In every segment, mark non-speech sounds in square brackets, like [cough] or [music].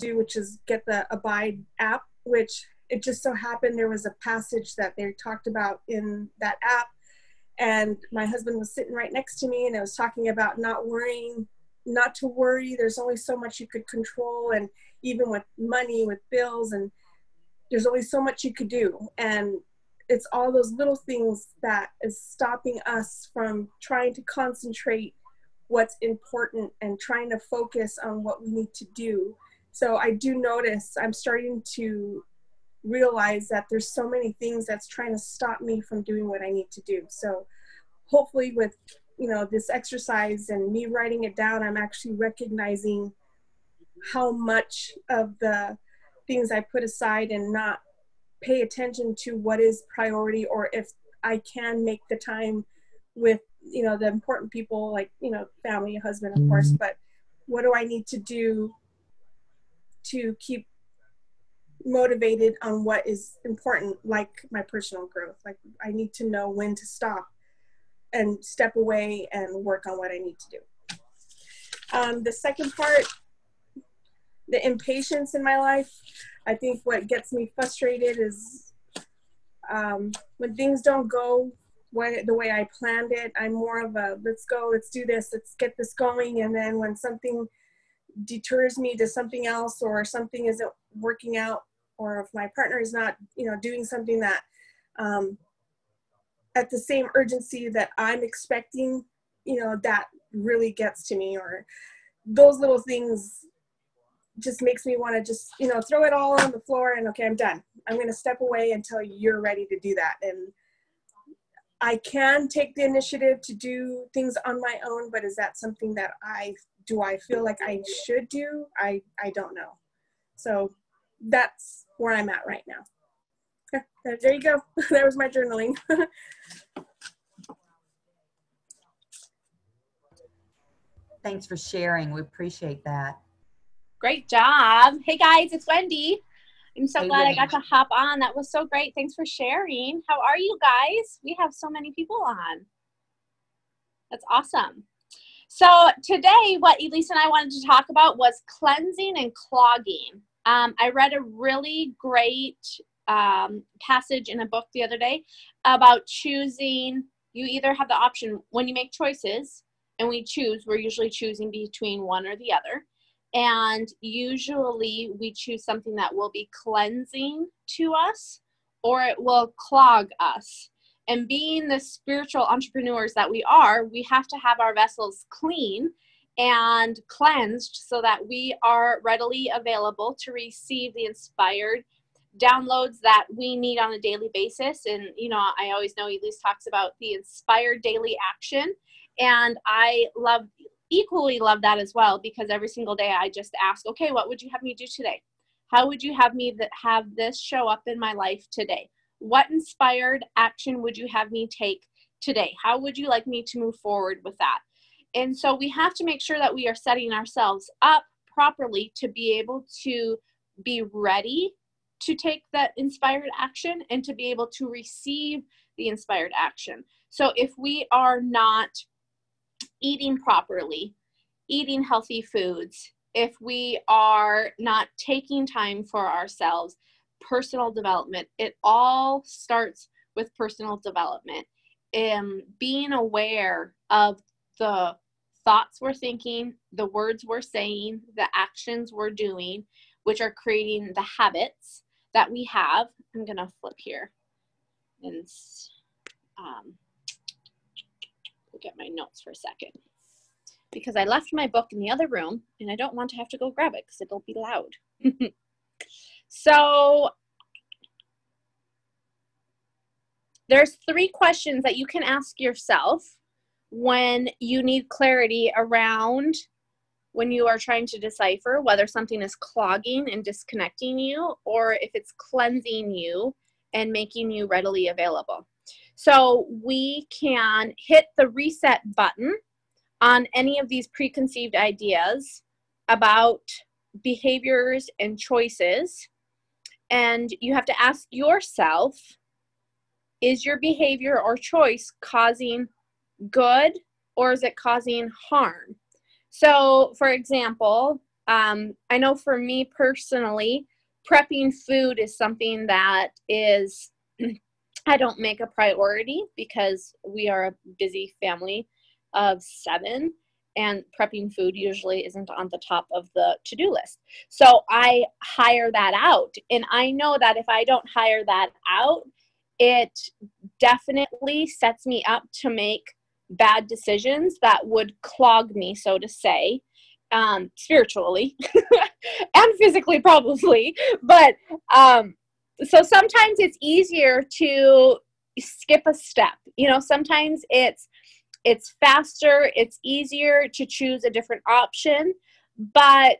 do, which is get the Abide app, which it just so happened there was a passage that they talked about in that app. And my husband was sitting right next to me and I was talking about not worrying, not to worry. There's only so much you could control. And even with money, with bills, and there's only so much you could do. And it's all those little things that is stopping us from trying to concentrate what's important and trying to focus on what we need to do. So I do notice I'm starting to realize that there's so many things that's trying to stop me from doing what I need to do. So hopefully with you know this exercise and me writing it down, I'm actually recognizing how much of the things I put aside and not pay attention to what is priority or if I can make the time with you know the important people like you know family husband of course mm-hmm. but what do I need to do to keep motivated on what is important like my personal growth like I need to know when to stop and step away and work on what I need to do um, the second part the impatience in my life I think what gets me frustrated is um, when things don't go the way I planned it. I'm more of a let's go, let's do this, let's get this going. And then when something deters me to something else or something isn't working out or if my partner is not, you know, doing something that um, at the same urgency that I'm expecting, you know, that really gets to me or those little things just makes me want to just you know throw it all on the floor and okay i'm done. I'm going to step away until you're ready to do that. And i can take the initiative to do things on my own but is that something that i do i feel like i should do? I i don't know. So that's where i'm at right now. There you go. [laughs] There was my journaling. [laughs] Thanks for sharing. We appreciate that. Great job. Hey guys, it's Wendy. I'm so glad. I got to hop on. That was so great. Thanks for sharing. How are you guys? We have so many people on. That's awesome. So today, what Elise and I wanted to talk about was cleansing and clogging. Um, I read a really great um, passage in a book the other day about choosing. You either have the option when you make choices, and we choose. We're usually choosing between one or the other and usually we choose something that will be cleansing to us or it will clog us. And being the spiritual entrepreneurs that we are, we have to have our vessels clean and cleansed so that we are readily available to receive the inspired downloads that we need on a daily basis. And, you know, I always know Elise talks about the inspired daily action. And I love equally love that as well because every single day I just ask, okay, what would you have me do today? How would you have me that have this show up in my life today? What inspired action would you have me take today? How would you like me to move forward with that? And so we have to make sure that we are setting ourselves up properly to be able to be ready to take that inspired action and to be able to receive the inspired action. So if we are not eating properly, eating healthy foods, if we are not taking time for ourselves, personal development, it all starts with personal development. And being aware of the thoughts we're thinking, the words we're saying, the actions we're doing, which are creating the habits that we have. I'm going to flip here and um, look at my notes for a second because I left my book in the other room and I don't want to have to go grab it because it'll be loud. [laughs] so there's three questions that you can ask yourself when you need clarity around when you are trying to decipher whether something is clogging and disconnecting you or if it's cleansing you and making you readily available. So we can hit the reset button on any of these preconceived ideas about behaviors and choices. And you have to ask yourself is your behavior or choice causing good or is it causing harm? So, for example, Um, I know for me personally, prepping food is something that is I don't make a priority because we are a busy family of seven and prepping food usually isn't on the top of the to-do list. So I hire that out and I know that if I don't hire that out, it definitely sets me up to make bad decisions that would clog me so to say um, spiritually [laughs] and physically probably but um, so sometimes it's easier to skip a step. You know sometimes it's it's faster it's easier to choose a different option but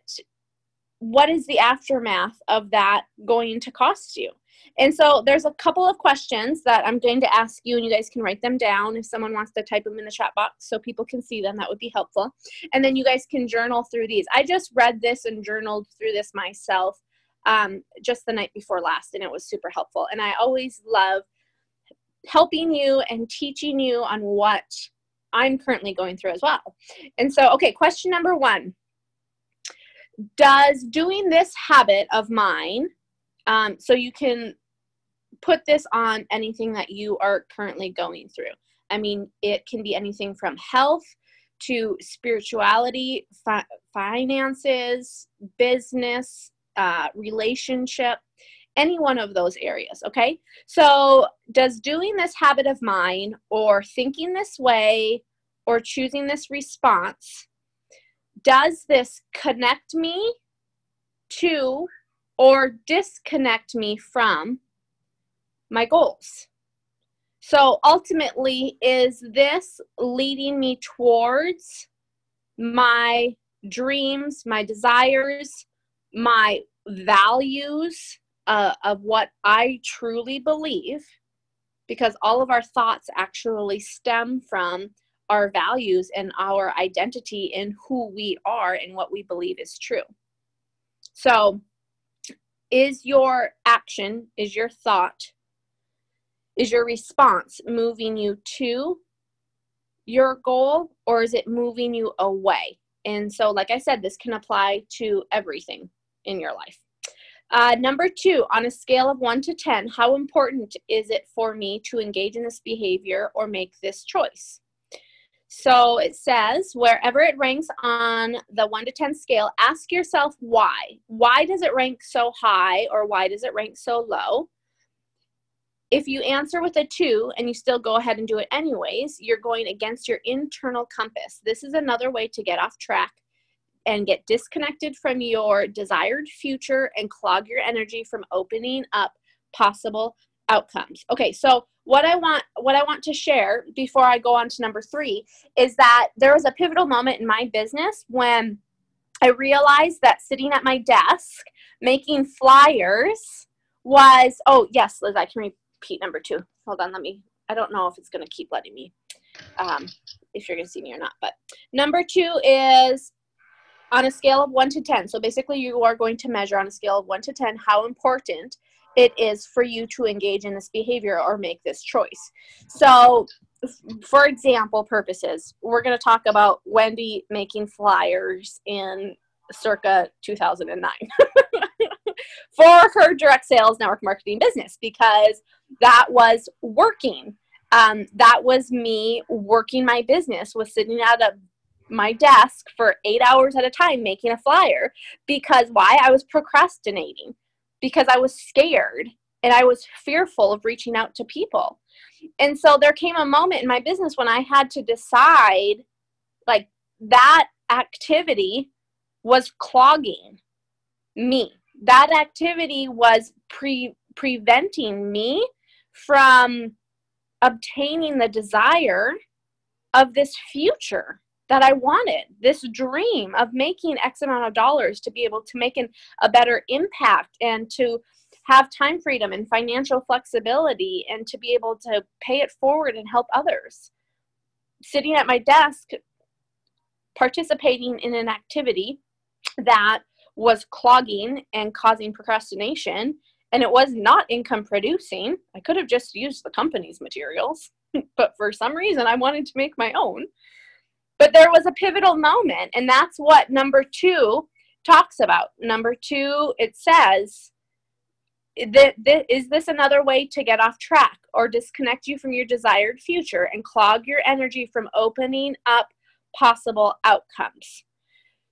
what is the aftermath of that going to cost you? And so there's a couple of questions that i'm going to ask you and you guys can write them down. If someone wants to type them in the chat box so people can see them that would be helpful. And then you guys can journal through these. I just read this and journaled through this myself um, just the night before last, and it was super helpful. And I always love helping you and teaching you on what I'm currently going through as well. And so, okay, question number one Does doing this habit of mine, um, so you can put this on anything that you are currently going through. I mean, it can be anything from health to spirituality, fi- finances, business, uh, relationship, any one of those areas, okay? So, does doing this habit of mine, or thinking this way, or choosing this response, does this connect me to or disconnect me from my goals? So, ultimately, is this leading me towards my dreams, my desires, my values uh, of what I truly believe, because all of our thoughts actually stem from our values and our identity in who we are and what we believe is true. So, is your action, is your thought, is your response moving you to your goal or is it moving you away? And so, like I said, this can apply to everything in your life. Uh, number two, on a scale of one to 10, how important is it for me to engage in this behavior or make this choice? So it says, wherever it ranks on the 1 to 10 scale, ask yourself why. Why does it rank so high or why does it rank so low? If you answer with a 2 and you still go ahead and do it anyways, you're going against your internal compass. This is another way to get off track and get disconnected from your desired future and clog your energy from opening up possible outcomes. Okay, so what I want what I want to share before I go on to number 3 is that there was a pivotal moment in my business when I realized that sitting at my desk making flyers was oh yes, Liz, I can repeat number 2. Hold on, let me I don't know if it's going to keep letting me um, if you're going to see me or not. But number two is on a scale of 1 to 10 so basically you are going to measure on a scale of 1 to 10 how important it is for you to engage in this behavior or make this choice. So for example purposes we're going to talk about wendy making flyers in circa 2009 [laughs] for her direct sales network marketing business because that was working. Um, that was me working my business was sitting at a my desk for eight hours at a time making a flyer because why? I was procrastinating because I was scared and I was fearful of reaching out to people. And so there came a moment in my business when I had to decide like that activity was clogging me. That activity was pre- preventing me from obtaining the desire of this future that I wanted this dream of making X amount of dollars to be able to make an, a better impact and to have time freedom and financial flexibility and to be able to pay it forward and help others. Sitting at my desk, participating in an activity that was clogging and causing procrastination, and it was not income producing. I could have just used the company's materials, [laughs] but for some reason I wanted to make my own. But there was a pivotal moment, and that's what number two talks about. Number two, it says, is this another way to get off track or disconnect you from your desired future and clog your energy from opening up possible outcomes?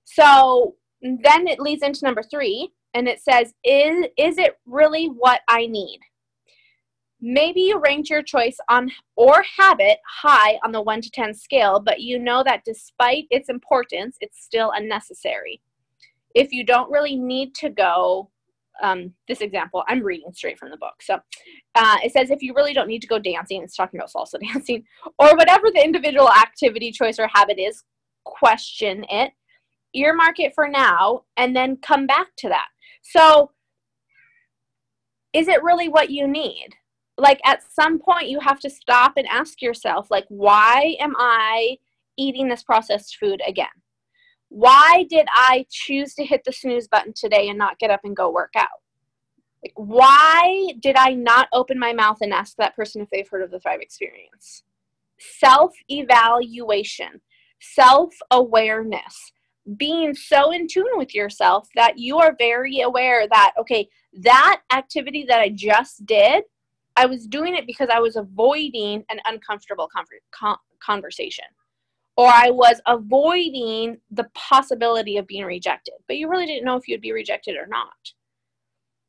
So then it leads into number three, and it says, is, is it really what I need? Maybe you ranked your choice on or habit high on the 1 to 10 scale, but you know that despite its importance, it's still unnecessary. If you don't really need to go, um, this example, I'm reading straight from the book. So uh, it says if you really don't need to go dancing, it's talking about salsa [laughs] dancing, or whatever the individual activity, choice, or habit is, question it, earmark it for now, and then come back to that. So is it really what you need? Like at some point you have to stop and ask yourself like why am i eating this processed food again? Why did i choose to hit the snooze button today and not get up and go work out? Like why did i not open my mouth and ask that person if they've heard of the thrive experience? Self evaluation self awareness being so in tune with yourself that you are very aware that okay that activity that i just did I was doing it because I was avoiding an uncomfortable conversation or I was avoiding the possibility of being rejected, but you really didn't know if you'd be rejected or not.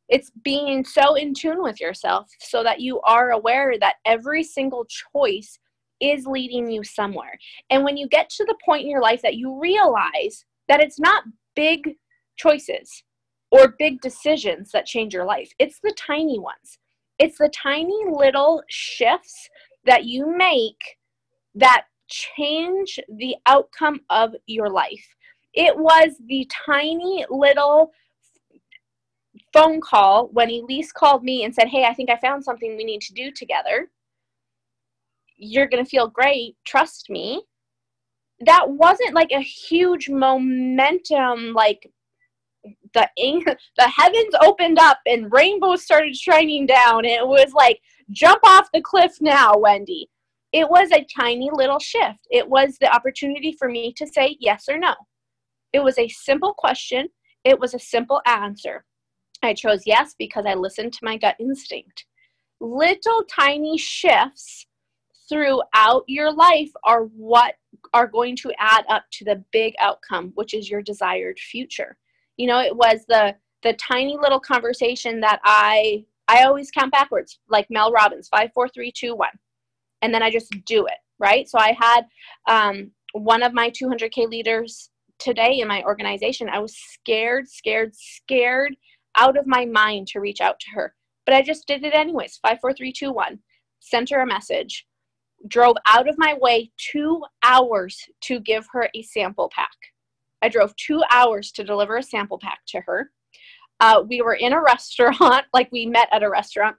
It's being so in tune with yourself so that you are aware that every single choice is leading you somewhere. And when you get to the point in your life that you realize that it's not big choices or big decisions that change your life, it's the tiny ones. It's the tiny little shifts that you make that change the outcome of your life. It was the tiny little phone call when Elise called me and said, Hey, I think I found something we need to do together. You're going to feel great. Trust me. That wasn't like a huge momentum, like the the heavens opened up and rainbows started shining down and it was like jump off the cliff now wendy. It was a tiny little shift. It was the opportunity for me to say yes or no. It was a simple question. It was a simple answer. I chose yes because i listened to my gut instinct. Little tiny shifts throughout your life are what are going to add up to the big outcome which is your desired future you know it was the the tiny little conversation that i i always count backwards like mel robbins five four three two one. And then i just do it right? So i had um, one of my 200k leaders today in my organization. I was scared scared scared out of my mind to reach out to her. But i just did it anyways five four three two one. Sent her a message drove out of my way two hours to give her a sample pack I drove two hours to deliver a sample pack to her. Uh, we were in a restaurant, [laughs] like we met at a restaurant,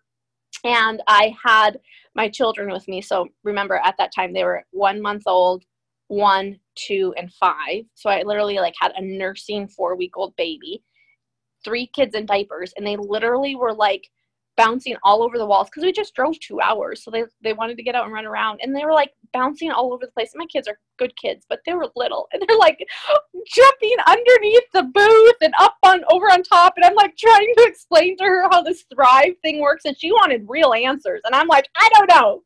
and I had my children with me. So remember, at that time they were one month old, one, two, and five. So I literally like had a nursing four week old baby, three kids in diapers, and they literally were like bouncing all over the walls because we just drove two hours. So they, they wanted to get out and run around. And they were like bouncing all over the place. My kids are good kids, but they were little. And they're like jumping underneath the booth and up on over on top. And I'm like trying to explain to her how this Thrive thing works. And she wanted real answers. And I'm like, I don't know.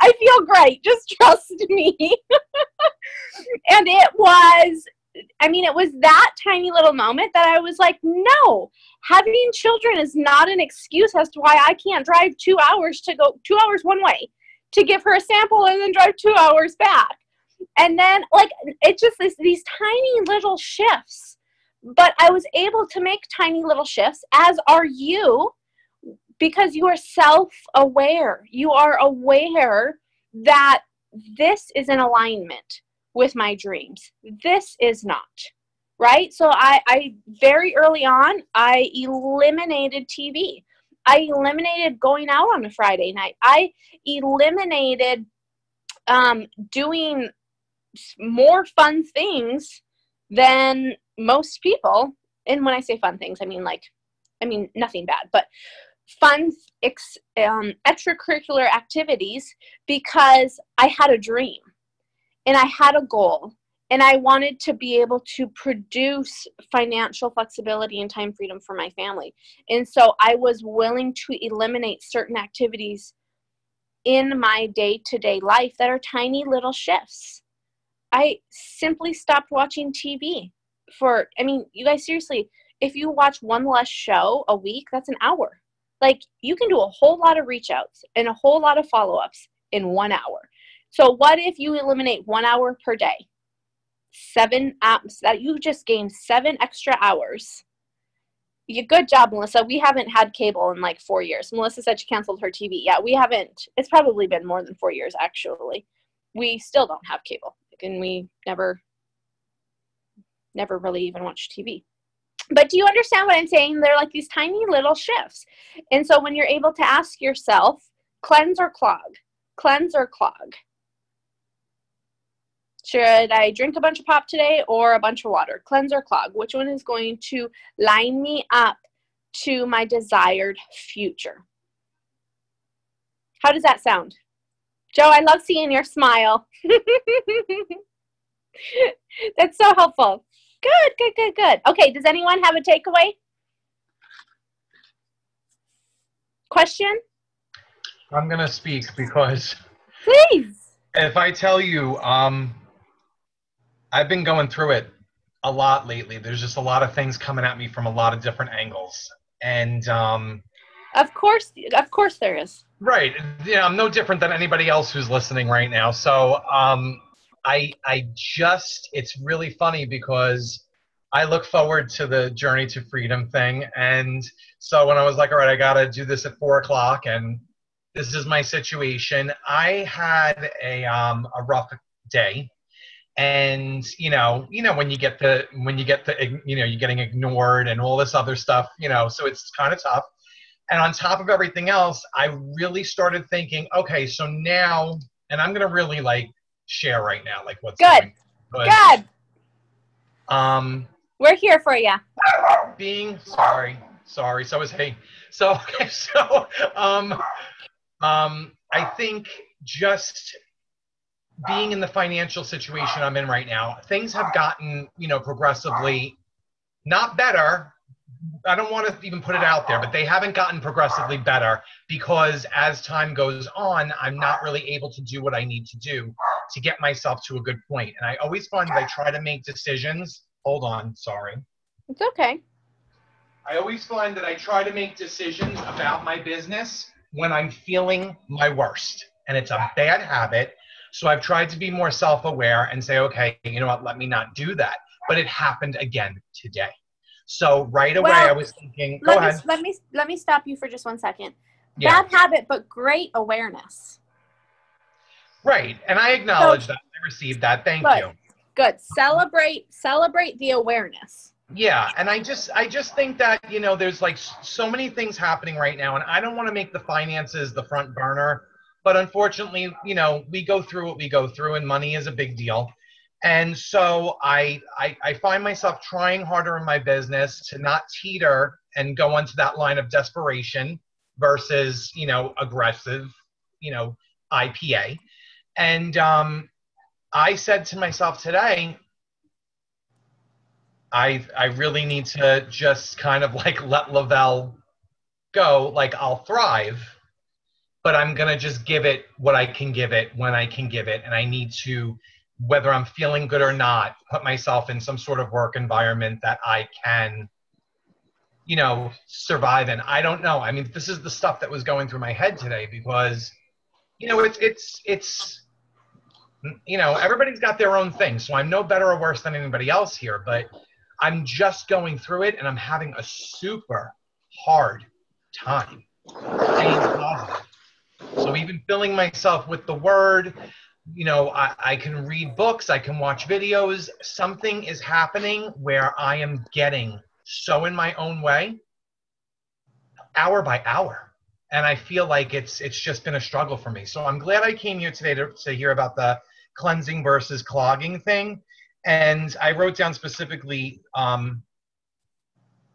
I feel great. Just [laughs] trust me. [laughs] and it was I mean, it was that tiny little moment that I was like, no, having children is not an excuse as to why I can't drive two hours to go two hours one way to give her a sample and then drive two hours back. And then, like, it just is these tiny little shifts. But I was able to make tiny little shifts, as are you, because you are self aware. You are aware that this is an alignment with my dreams. This is not. Right? So I, I very early on, I eliminated TV. I eliminated going out on a Friday night. I eliminated um, doing more fun things than most people. And when I say fun things, I mean like, I mean nothing bad, but fun ex, um, extracurricular activities because I had a dream and I had a goal and I wanted to be able to produce financial flexibility and time freedom for my family. And so I was willing to eliminate certain activities in my day to day life that are tiny little shifts. I simply stopped watching TV for, I mean, you guys, seriously, if you watch one less show a week, that's an hour. Like, you can do a whole lot of reach outs and a whole lot of follow ups in one hour. So, what if you eliminate one hour per day? seven apps that you just gained seven extra hours. Good job, Melissa. We haven't had cable in like four years. Melissa said she canceled her TV. Yeah, we haven't. It's probably been more than four years, actually. We still don't have cable, and we never, never really even watch TV. But do you understand what I'm saying? They're like these tiny little shifts. And so when you're able to ask yourself, cleanse or clog, cleanse or clog, should I drink a bunch of pop today or a bunch of water? Cleanse or clog? Which one is going to line me up to my desired future? How does that sound? Joe, I love seeing your smile. [laughs] That's so helpful. Good, good, good, good. Okay, does anyone have a takeaway? Question? I'm going to speak because. Please. If I tell you, um, I've been going through it a lot lately. There's just a lot of things coming at me from a lot of different angles, and um, of course, of course, there is. Right. Yeah, I'm no different than anybody else who's listening right now. So, um, I I just it's really funny because I look forward to the journey to freedom thing, and so when I was like, all right, I gotta do this at four o'clock, and this is my situation. I had a um, a rough day and you know you know when you get the when you get the you know you're getting ignored and all this other stuff you know so it's kind of tough. And on top of everything else i really started thinking okay so now and i'm gonna really like share right now like what's good. going, good. um we're here for you being sorry sorry so is he. So [laughs] okay so um um i think just being in the financial situation I'm in right now, things have gotten, you know, progressively not better. I don't want to even put it out there, but they haven't gotten progressively better because as time goes on, I'm not really able to do what I need to do to get myself to a good point. And I always find that I try to make decisions. Hold on, sorry. It's okay. I always find that I try to make decisions about my business when I'm feeling my worst. And it's a bad habit so I've tried to be more self aware and say, okay, you know what, let me not do that. But it happened again today. So right away, well, I was thinking, go let ahead. Me, let me let me stop you for just one second. Yeah. Bad habit, but great awareness. Right, and I acknowledge so, that. I received that. Thank good. you. Good. Celebrate celebrate the awareness. Yeah, and I just I just think that you know there's like so many things happening right now, and I don't want to make the finances the front burner but unfortunately, you know, we go through what we go through, and money is a big deal. And so I, I, I find myself trying harder in my business to not teeter and go onto that line of desperation versus, you know, aggressive, you know, IPA. And um, I said to myself today, I I really need to just kind of like let Le-Vel go. Like I'll thrive but I'm going to just give it what I can give it when I can give it. And I need to, whether I'm feeling good or not, put myself in some sort of work environment that I can, you know, survive in. I don't know. I mean, this is the stuff that was going through my head today because, you know, it's, it's, it's, you know, everybody's got their own thing. So I'm no better or worse than anybody else here, but I'm just going through it and I'm having a super hard time. So even filling myself with the word, you know, I, I can read books, I can watch videos. Something is happening where I am getting so in my own way, hour by hour. And I feel like it's it's just been a struggle for me. So I'm glad I came here today to, to hear about the cleansing versus clogging thing. And I wrote down specifically um,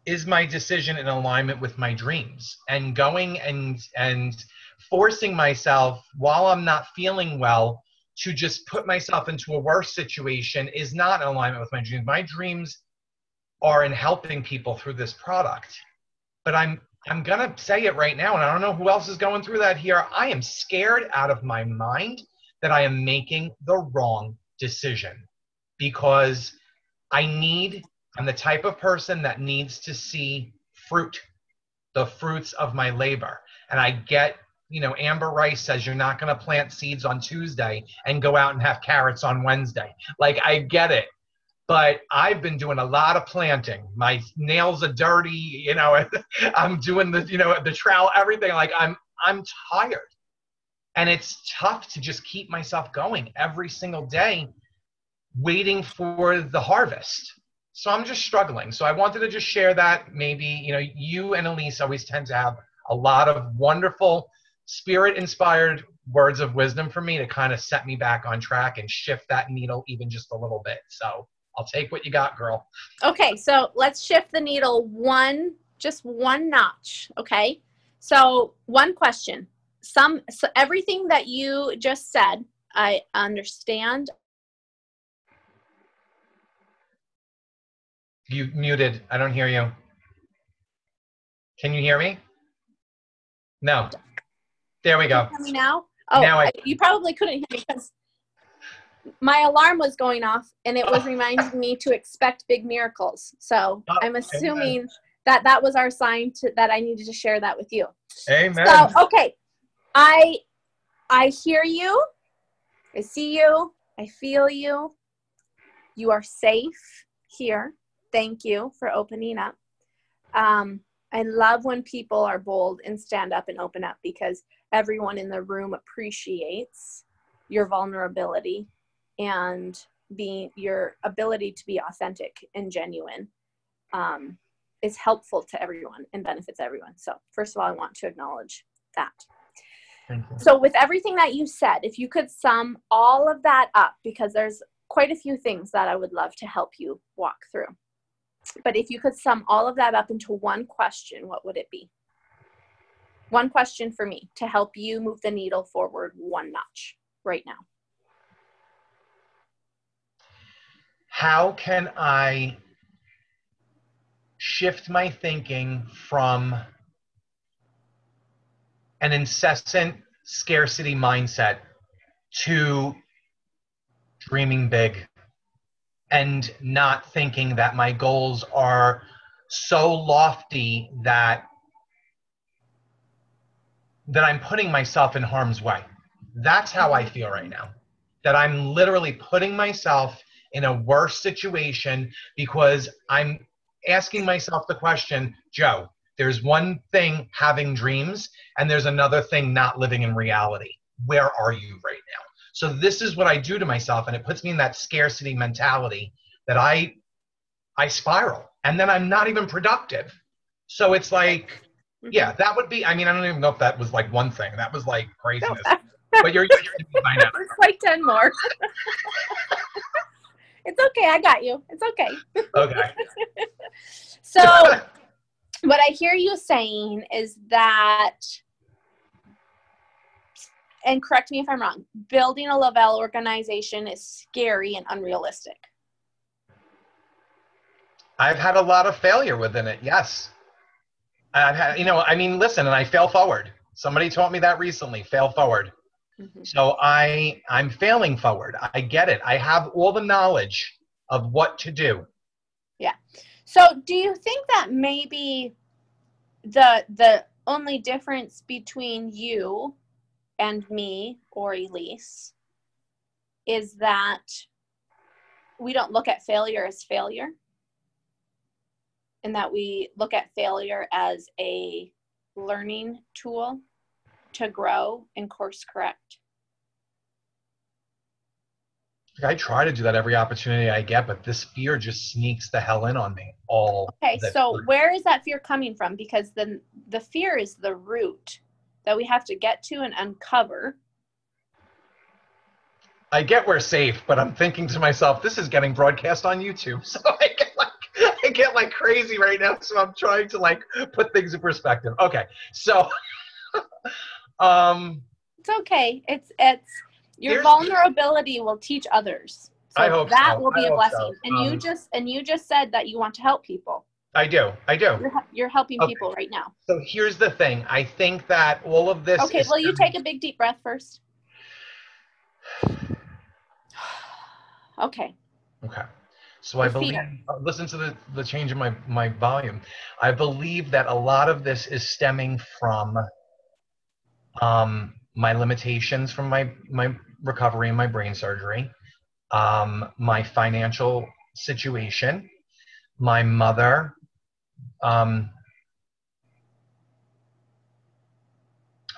is my decision in alignment with my dreams and going and and forcing myself while I'm not feeling well to just put myself into a worse situation is not in alignment with my dreams. My dreams are in helping people through this product. But I'm I'm gonna say it right now, and I don't know who else is going through that here. I am scared out of my mind that I am making the wrong decision because I need, I'm the type of person that needs to see fruit, the fruits of my labor. And I get, you know, Amber Rice says you're not going to plant seeds on Tuesday and go out and have carrots on Wednesday. Like, I get it. But I've been doing a lot of planting. My nails are dirty, you know. [laughs] I'm doing the, you know, the trowel, everything. Like I'm, I'm tired, and it's tough to just keep myself going every single day waiting for the harvest. So I'm just struggling. So I wanted to just share that. Maybe, you know, you and Elise always tend to have a lot of wonderful spirit inspired words of wisdom for me to kind of set me back on track and shift that needle even just a little bit. So I'll take what you got, girl. Okay, so let's shift the needle one, just one notch. Okay, so one question. Some, so everything that you just said, I understand. You muted. I don't hear you. Can you hear me? No. There we go. Hear me now? Oh, Now I- you probably couldn't hear me because my alarm was going off and it was reminding me to expect big miracles. So Oh, I'm assuming that that was our sign to, that I needed to share that with you. Amen. So okay, I I hear you, I see you, I feel you. You are safe here. Thank you for opening up. Um, I love when people are bold and stand up and open up because everyone in the room appreciates your vulnerability and being your ability to be authentic and genuine um, is helpful to everyone and benefits everyone. So first of all, I want to acknowledge that. So, with everything that you said, if you could sum all of that up, because there's quite a few things that I would love to help you walk through. But if you could sum all of that up into one question, what would it be? One question for me to help you move the needle forward one notch right now. How can I shift my thinking from an incessant scarcity mindset to dreaming big and not thinking that my goals are so lofty that that I'm putting myself in harm's way. That's how I feel right now. That I'm literally putting myself in a worse situation because I'm asking myself the question, Joe, there's one thing having dreams and there's another thing not living in reality. Where are you right now? So this is what I do to myself and it puts me in that scarcity mentality that I I spiral and then I'm not even productive. So it's like mm-hmm. yeah, that would be I mean I don't even know if that was like one thing. That was like craziness. but you're, you're by now. There's like 10 more. it's okay. I got you. It's okay. Okay. [laughs] So, what I hear you saying is that, and correct me if I'm wrong, building a Le-Vel organization is scary and unrealistic. I've had a lot of failure within it. Yes. I've had, you know, I mean, listen, and I fail forward. Somebody taught me that recently. Fail forward. Mhm. So I, I'm failing forward. I get it. I have all the knowledge of what to do. Yeah. So, do you think that maybe the the only difference between you and me or Elise is that we don't look at failure as failure, and that we look at failure as a learning tool to grow and course correct? I try to do that every opportunity I get, but this fear just sneaks the hell in on me all. Okay, so time. where is that fear coming from? Because the the fear is the root that we have to get to and uncover. I get we're safe, but I'm thinking to myself, this is getting broadcast on YouTube, [laughs] so I get like I get like crazy right now. So I'm trying to like put things in perspective. Okay, so [laughs] um, It's okay. It's it's Your vulnerability will teach others. So I hope that so. will be I a blessing. so. And you Um, just and you just said that you want to help people. I do. I do. You're, you're helping Okay. people right now. So here's the thing. I think that all of this. Okay, will you take a big deep breath first? [sighs] Okay. Okay. So I believe, uh, listen to the, the change in my, my volume. I believe that a lot of this is stemming from um, my limitations from my, my recovery and my brain surgery, um, my financial situation, my mother, um,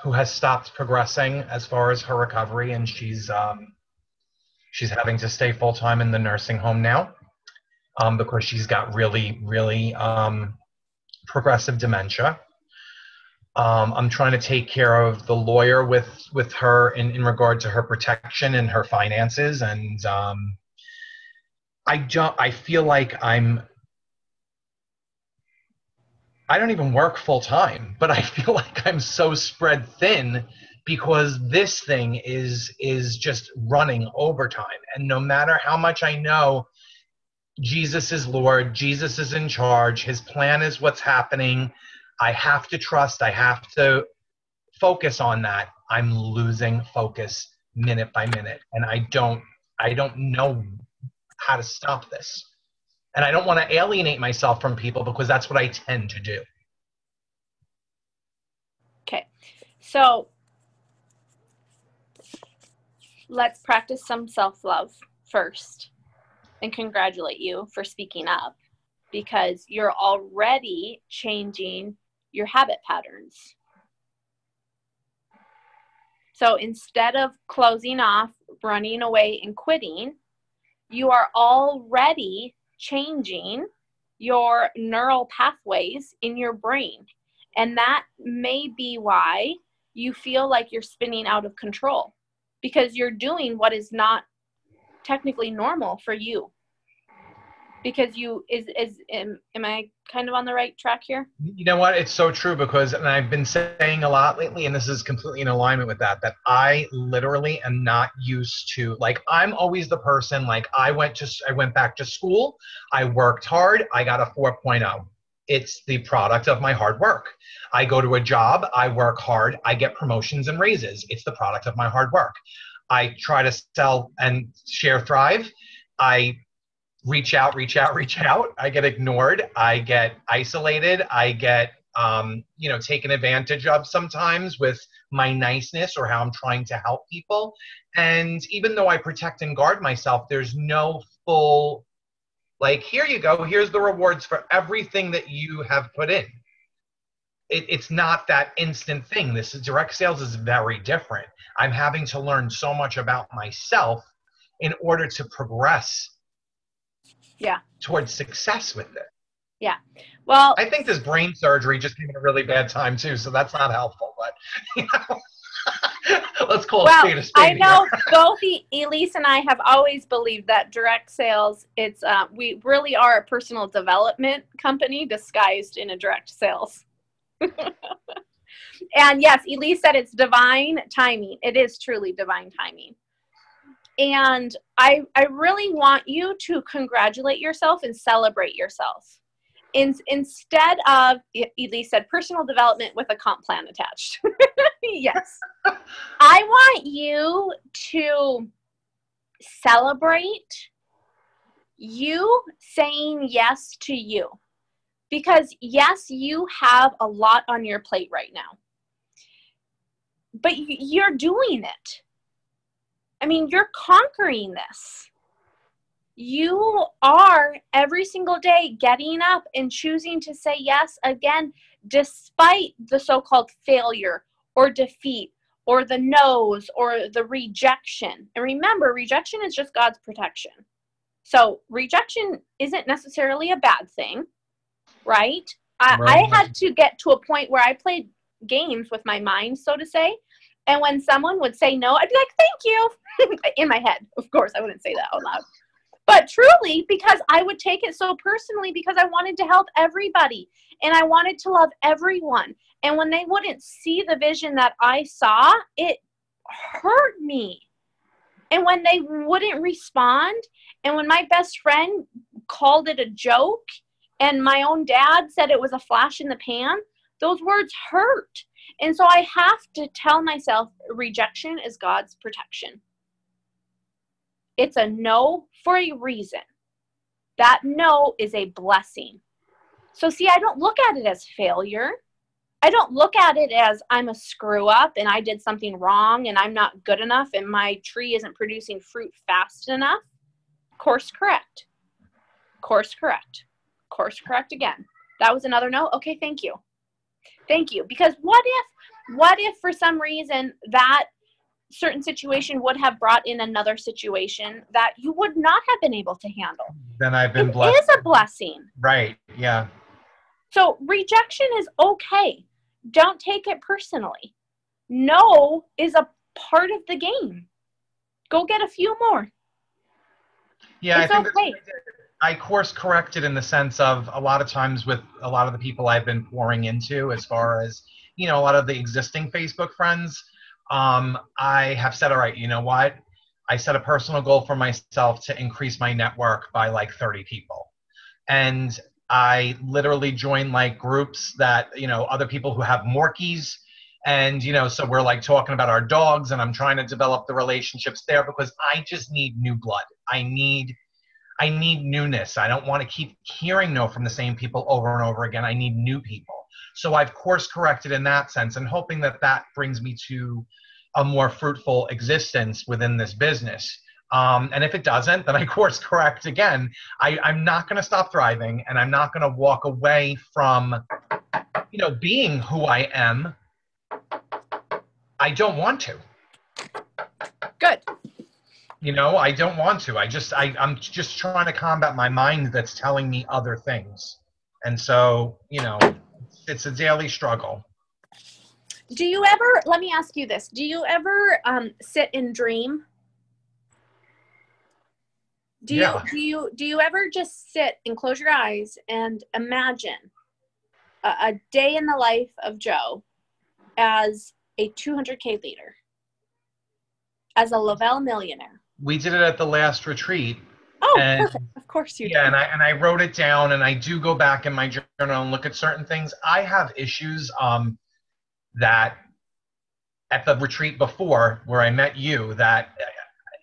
who has stopped progressing as far as her recovery and she's um, she's having to stay full time in the nursing home now um, because she's got really, really um, progressive dementia. Um, I'm trying to take care of the lawyer with with her in, in regard to her protection and her finances, and um, I don't. I feel like I'm. I don't even work full time, but I [laughs] feel like I'm so spread thin because this thing is is just running overtime. And no matter how much i know jesus is lord jesus is in charge his plan is what's happening i have to trust i have to focus on that i'm losing focus minute by minute. And i don't i don't know how to stop this and i don't want to alienate myself from people because that's what i tend to do Okay. So let's practice some self love first and congratulate you for speaking up because you're already changing your habit patterns. So instead of closing off, running away, and quitting, you are already changing your neural pathways in your brain. And that may be why you feel like you're spinning out of control because you're doing what is not technically normal for you. Because you is is am, am I kind of on the right track here? You know what? It's so true because, and I've been saying a lot lately, and this is completely in alignment with that, that I literally am not used to, like, I'm always the person, like, I went to, I went back to school, I worked hard, I got a 4.0. It's the product of my hard work. I go to a job, I work hard, I get promotions and raises. It's the product of my hard work. I try to sell and share Thrive. I reach out, reach out, reach out. I get ignored. I get isolated. I get, um, you know, taken advantage of sometimes with my niceness or how I'm trying to help people. And even though I protect and guard myself, there's no full, like, here you go. Here's the rewards for everything that you have put in. It, it's not that instant thing. This is direct sales is very different. I'm having to learn so much about myself in order to progress Yeah. towards success with it. Yeah well, I think this brain surgery just came at a really bad time too, so that's not helpful. But [laughs] you know, [laughs] let's call it well, spade. I know [laughs] both Elise and I have always believed that direct sales. It's uh, we really are a personal development company disguised in a direct sales. and yes, Elise said it's divine timing. It is truly divine timing. And I I really want you to congratulate yourself and celebrate yourself. In, instead of Elise said personal development with a comp plan attached. [laughs] yes. [laughs] I want you to celebrate you saying yes to you. Because, yes, you have a lot on your plate right now. But you're doing it. I mean, you're conquering this. You are every single day getting up and choosing to say yes again, despite the so called failure or defeat or the no's or the rejection. And remember, rejection is just God's protection. So rejection isn't necessarily a bad thing, right? I, Right. I had to get to a point where I played games with my mind, so to say. And when someone would say no, I'd be like, thank you. [laughs] In my head, of course, I wouldn't say that out loud. But truly, because I would take it so personally because I wanted to help everybody and I wanted to love everyone. And when they wouldn't see the vision that I saw, it hurt me. And when they wouldn't respond, and when my best friend called it a joke, and my own dad said it was a flash in the pan, those words hurt. And so I have to tell myself rejection is God's protection. It's a no for a reason. That no is a blessing. So, see, I don't look at it as failure. I don't look at it as I'm a screw up and I did something wrong and I'm not good enough and my tree isn't producing fruit fast enough. Course correct. Course correct. Course correct again. That was another no. Okay, thank you. Thank you. Because what if, what if for some reason that certain situation would have brought in another situation that you would not have been able to handle? Then I've been It blessed. is a blessing. Right. Yeah. So rejection is okay. Don't take it personally. No is a part of the game. Go get a few more. Yeah. It's I think okay. I course corrected in the sense of a lot of times with a lot of the people I've been pouring into, as far as you know, a lot of the existing Facebook friends. Um, I have said, all right, you know what? I set a personal goal for myself to increase my network by like 30 people, and I literally join like groups that you know other people who have Morkies. And you know, so we're like talking about our dogs, and I'm trying to develop the relationships there because I just need new blood. I need I need newness. I don't want to keep hearing no from the same people over and over again. I need new people. So I've course corrected in that sense and hoping that that brings me to a more fruitful existence within this business. Um, and if it doesn't, then I [laughs] course correct again. I, I'm not going to stop thriving and I'm not going to walk away from, you know, being who I am. I don't want to. You know i don't want to i just I, i'm just trying to combat my mind that's telling me other things and so you know it's a daily struggle Do you ever, let me ask you this, do you ever um, sit and dream? Do you, Yeah. do you do you ever just sit and close your eyes and imagine a, a day in the life of Joe as a 200k leader, as a Le-Vel millionaire? We did it at the last retreat Oh, And- perfect. Of course you yeah do. and i and i wrote it down and i do go back in my journal and look at certain things i have issues um that at the retreat before where i met you that uh,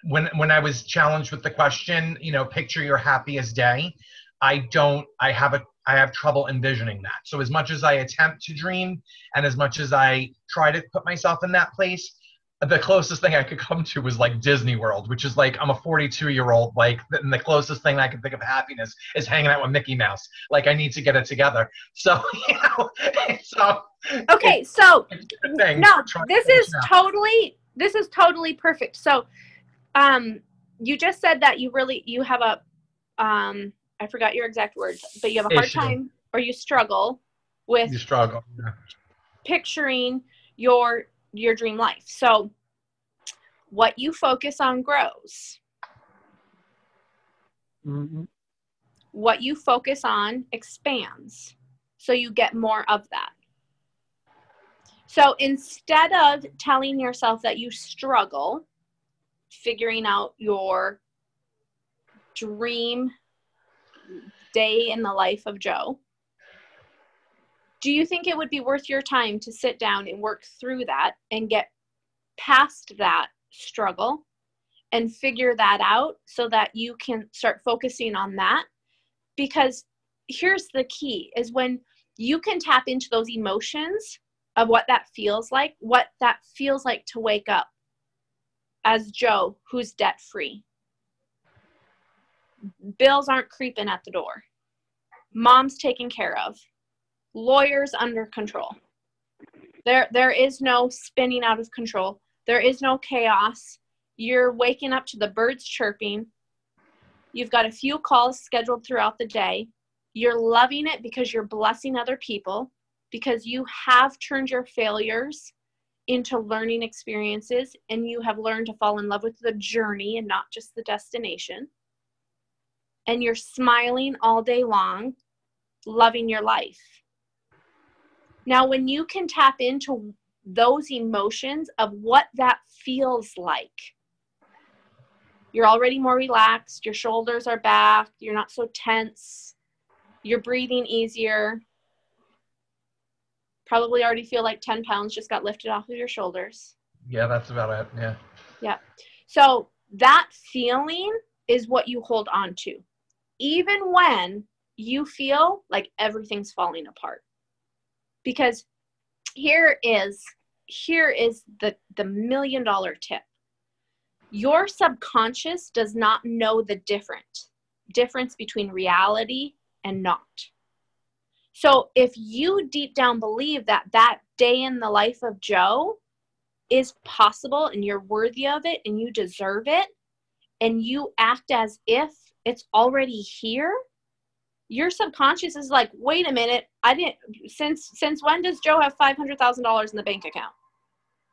when when i was challenged with the question you know picture your happiest day i don't i have a i have trouble envisioning that so as much as i attempt to dream and as much as i try to put myself in that place the closest thing I could come to was like Disney World, which is like I'm a 42 year old. Like, and the closest thing I can think of happiness is hanging out with Mickey Mouse. Like, I need to get it together. So, [laughs] you know, so Okay, so it's a good thing. no Try to this is totally this is totally perfect so um you just said that you really you have a um i forgot your exact words but you have a hard Issue. time or you struggle with you struggle. Yeah. picturing your your dream life. So what you focus on grows. Mm-hmm. What you focus on expands. So you get more of that. So instead of telling yourself that you struggle figuring out your dream day in the life of joe do you think it would be worth your time to sit down and work through that and get past that struggle and figure that out so that you can start focusing on that? Because here's the key is when you can tap into those emotions of what that feels like what that feels like to wake up as joe who's debt free bills aren't creeping at the door. Mom's taken care of lawyers under control. There there is no spinning out of control. There is no chaos. You're waking up to the birds chirping. You've got a few calls scheduled throughout the day. You're loving it because you're blessing other people because you have turned your failures into learning experiences and you have learned to fall in love with the journey and not just the destination. And you're smiling all day long loving your life now when you can tap into those emotions of what that feels like You're already more relaxed. Your shoulders are back. You're not so tense. You're breathing easier. Probably already feel like 10 pounds just got lifted off of your shoulders. Yeah, that's about it. Yeah. Yeah. So that feeling is what you hold on to, even when you feel like everything's falling apart. Because here is here is the the million dollar tip. Your subconscious does not know the different difference between reality and not. So if you deep down believe that that day in the life of joe is possible and you're worthy of it and you deserve it and you act as if it's already here your subconscious is like wait a minute i didn't since since when does joe have $500000 in the bank account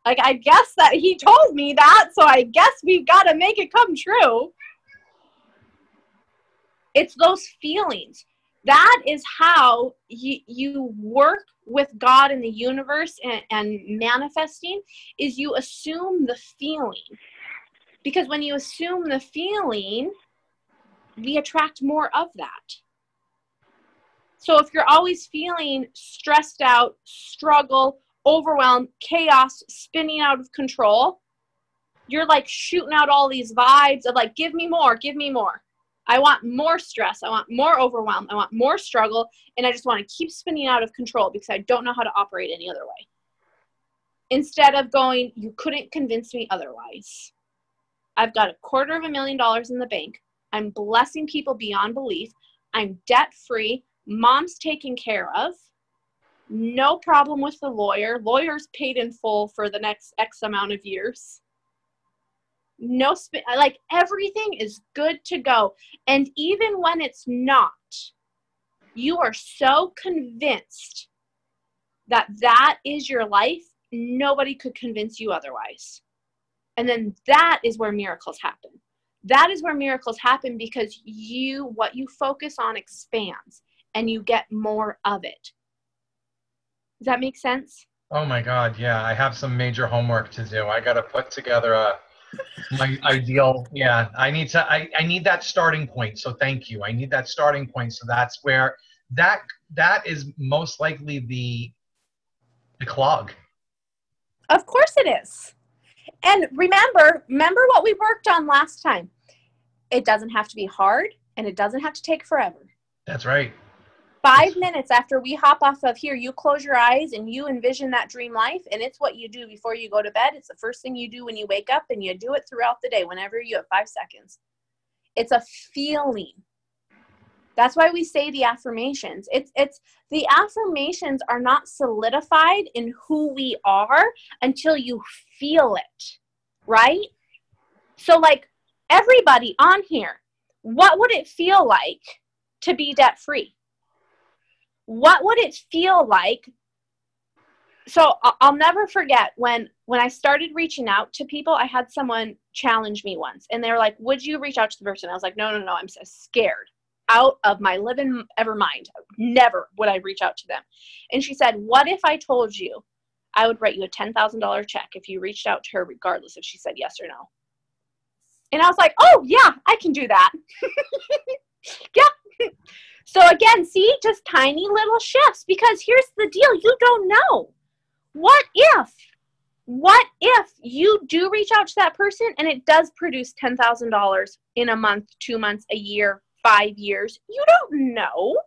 like, I guess that he told me that, so I guess we've got to make it come true. It's those feelings. That is how you, you work with God in the universe and, and manifesting is you assume the feeling. Because when you assume the feeling, we attract more of that. So if you're always feeling stressed out, struggle, overwhelmed, chaos, spinning out of control, you're like shooting out all these vibes of like, give me more, give me more. I want more stress. I want more overwhelm. I want more struggle. And I just want to keep spinning out of control because I don't know how to operate any other way. Instead of going, you couldn't convince me otherwise. I've got a quarter of a million dollars in the bank. I'm blessing people beyond belief. I'm debt free. Mom's taken care of no problem with the lawyer. Lawyer's paid in full for the next X amount of years. No, sp- like everything is good to go. And even when it's not, you are so convinced that that is your life, nobody could convince you otherwise. And then that is where miracles happen. That is where miracles happen because you, what you focus on expands and you get more of it does that make sense? Oh my God, yeah. I have some major homework to do. I got to put together a my ideal. Yeah, I need to. I, I need that starting point. So thank you. I need that starting point. So that's where that that is most likely the the clog. Of course it is. And remember, remember what we worked on last time. It doesn't have to be hard and it doesn't have to take forever. That's right five minutes after we hop off of here, you close your eyes and you envision that dream life. And it's what you do before you go to bed. It's the first thing you do when you wake up, and you do it throughout the day whenever you have five seconds. It's a feeling. That's why we say the affirmations. It's it's the affirmations are not solidified in who we are until you feel it, right? So like everybody on here, what would it feel like to be debt free? What would it feel like? So i'll never forget when when i started reaching out to people i had someone challenge me once and they were like would you reach out to the person? I was like no no no i'm so scared. Out of my living ever mind. Never would i reach out to them. And she said what if i told you i would write you a $10000 check if you reached out to her regardless if she said yes or no? And i was like oh yeah i can do that. [laughs] Yeah so again, see, just tiny little shifts because here's the deal you don't know. What if, what if you do reach out to that person and it does produce $10,000 in a month, two months, a year, five years? You don't know.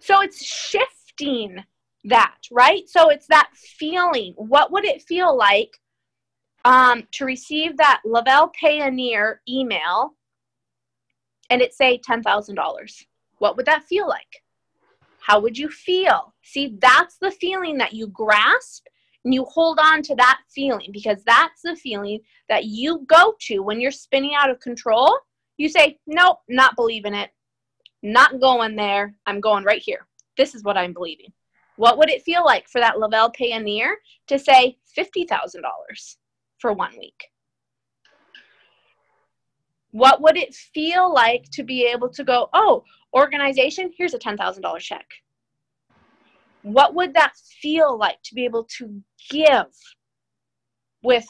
So it's shifting that, right? So it's that feeling. What would it feel like um, to receive that Le-Vel Payoneer email and it say $10,000. What would that feel like? How would you feel? See, that's the feeling that you grasp and you hold on to that feeling because that's the feeling that you go to when you're spinning out of control. You say, Nope, not believing it. Not going there. I'm going right here. This is what I'm believing. What would it feel like for that Le-Vel Payoneer to say $50,000 for one week? What would it feel like to be able to go, oh, organization, here's a $10,000 check? What would that feel like to be able to give with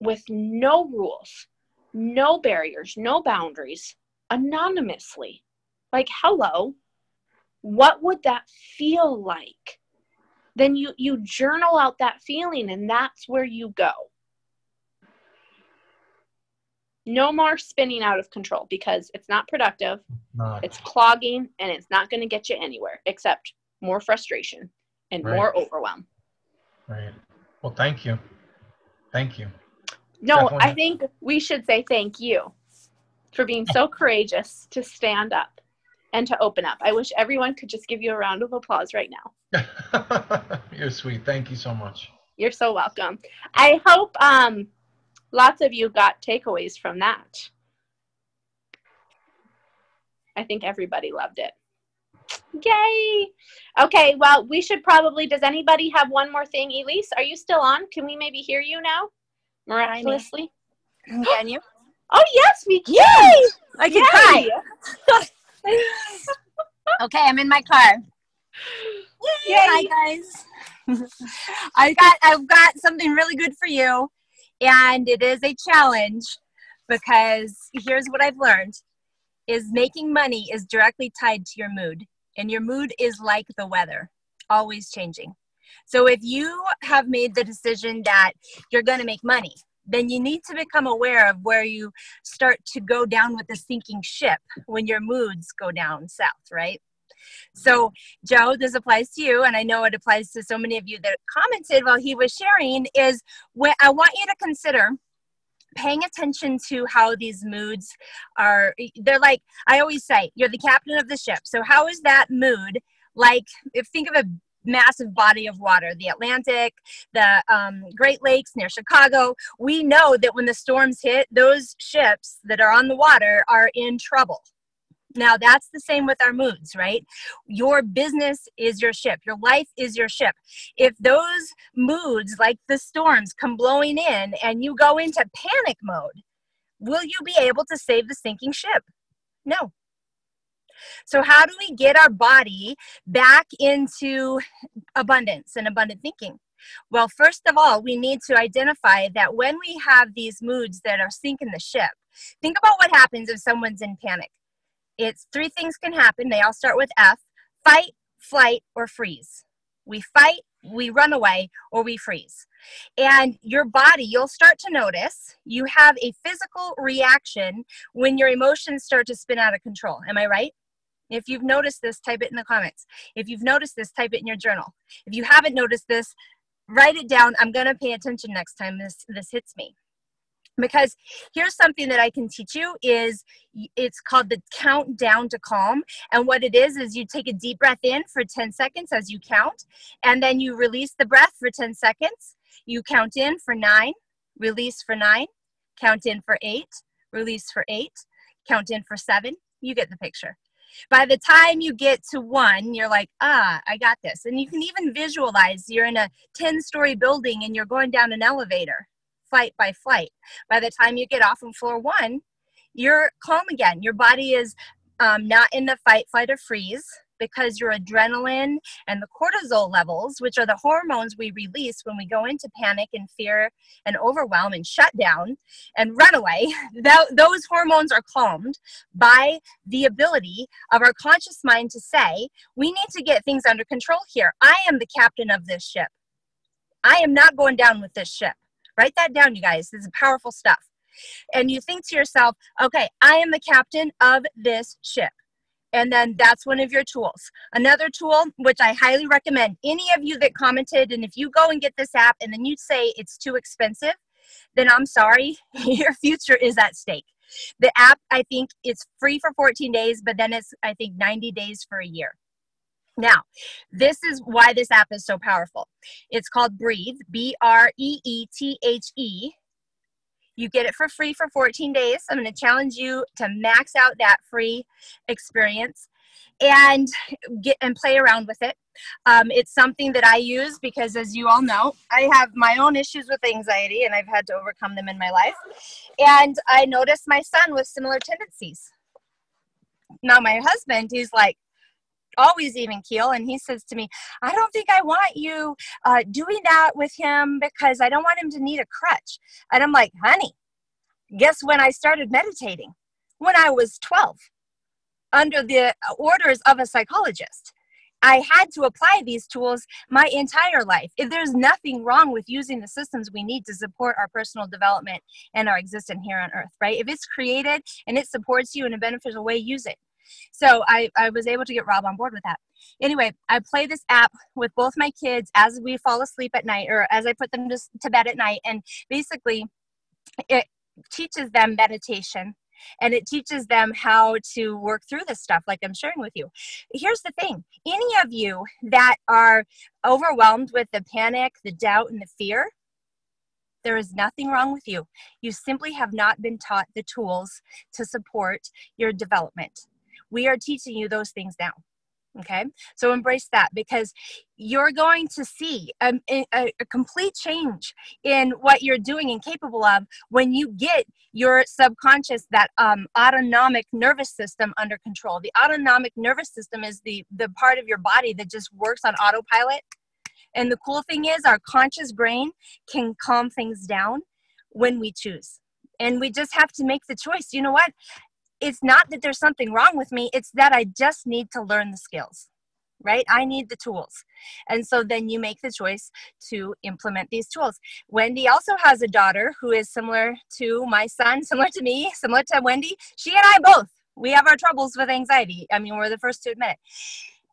with no rules, no barriers, no boundaries, anonymously. Like, hello, what would that feel like? Then you you journal out that feeling and that's where you go. No more spinning out of control because it's not productive. Not. It's clogging and it's not going to get you anywhere except more frustration and Right. more overwhelm. Right. Well, thank you. Thank you. No, Definitely. I think we should say thank you for being so courageous to stand up and to open up. I wish everyone could just give you a round of applause right now. [laughs] You're sweet. Thank you so much. You're so welcome. I hope um, lots of you got takeaways from that. I think everybody loved it. Yay! Okay, well, we should probably. Does anybody have one more thing? Elise, are you still on? Can we maybe hear you now? Miraculously? Can you? [gasps] Oh, yes, we can. Yay! I can cry. Yay! [laughs] Okay, I'm in my car. Yay. Hi guys. [laughs] I got I've got something really good for you, and it is a challenge because here's what I've learned: is making money is directly tied to your mood, and your mood is like the weather, always changing. So if you have made the decision that you're going to make money, then you need to become aware of where you start to go down with the sinking ship when your moods go down south, right? So, Joe, this applies to you, and I know it applies to so many of you that commented while he was sharing. Is when I want you to consider paying attention to how these moods are. They're like I always say, you're the captain of the ship. So, how is that mood like? If think of a massive body of water, the Atlantic, the um, Great Lakes near Chicago. We know that when the storms hit, those ships that are on the water are in trouble. Now, that's the same with our moods, right? Your business is your ship, your life is your ship. If those moods, like the storms, come blowing in and you go into panic mode, will you be able to save the sinking ship? No. So, how do we get our body back into abundance and abundant thinking? Well, first of all, we need to identify that when we have these moods that are sinking the ship, think about what happens if someone's in panic it's three things can happen. They all start with F fight, flight, or freeze. We fight, we run away, or we freeze. And your body, you'll start to notice you have a physical reaction when your emotions start to spin out of control. Am I right? If you've noticed this, type it in the comments. If you've noticed this, type it in your journal. If you haven't noticed this, write it down. I'm going to pay attention next time this, this hits me because here's something that i can teach you is it's called the countdown to calm. And what it is is you take a deep breath in for 10 seconds as you count and then you release the breath for 10 seconds. You count in for 9 release for 9 count in for 8 release for 8 count in for 7 you get the picture. By the time you get to one, you're like, ah, I got this. And you can even visualize you're in a 10 story building and you're going down an elevator fight by flight. By the time you get off on floor one, you're calm again. Your body is um, not in the fight, flight, or freeze because your adrenaline and the cortisol levels, which are the hormones we release when we go into panic and fear and overwhelm and shut down and run away, [laughs] those hormones are calmed by the ability of our conscious mind to say, we need to get things under control here. I am the captain of this ship. I am not going down with this ship. Write that down, you guys. This is powerful stuff. And you think to yourself, okay, I am the captain of this ship. And then that's one of your tools. Another tool, which I highly recommend, any of you that commented, and if you go and get this app and then you say it's too expensive, then I'm sorry, [laughs] your future is at stake. The app, I think, is free for 14 days, but then it's, I think, 90 days for a year. Now, this is why this app is so powerful. It's called Breethe, B R E E T H E. You get it for free for 14 days. I'm going to challenge you to max out that free experience and get and play around with it. Um, it's something that I use because, as you all know, I have my own issues with anxiety and I've had to overcome them in my life. And I noticed my son with similar tendencies. Now, my husband, he's like, always even keel and he says to me i don't think i want you uh, doing that with him because i don't want him to need a crutch and i'm like honey Guess when I started meditating? When I was 12, under the orders of a psychologist. I had to apply these tools my entire life. If there's nothing wrong with using the systems we need to support our personal development and our existence here on earth, right? If it's created and it supports you in a beneficial way, use it. So I, I was able to get Rob on board with that. Anyway, I play this app with both my kids as we fall asleep at night or as I put them to, to bed at night. And basically, it teaches them meditation and it teaches them how to work through this stuff like i'm sharing with you here's the thing any of you that are overwhelmed with the panic the doubt and the fear there is nothing wrong with you you simply have not been taught the tools to support your development we are teaching you those things now okay? So embrace that because you're going to see a, a, a, complete change in what you're doing and capable of when you get your subconscious that um, autonomic nervous system under control. The autonomic nervous system is the the part of your body that just works on autopilot. And the cool thing is our conscious brain can calm things down when we choose. And we just have to make the choice you know what it's not that there's something wrong with me, it's that I just need to learn the skills, right? I need the tools. And so then you make the choice to implement these tools. Wendy also has a daughter who is similar to my son, [laughs] similar to me, similar to Wendy. She and I both, we have our troubles with anxiety. I mean, we're the first to admit it.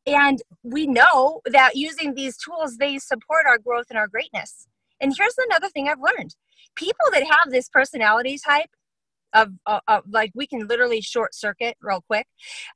And we know that using these tools, they support our growth and our greatness. And here's another thing I've learned people that have this personality type of, of, of, like we can literally short circuit real quick.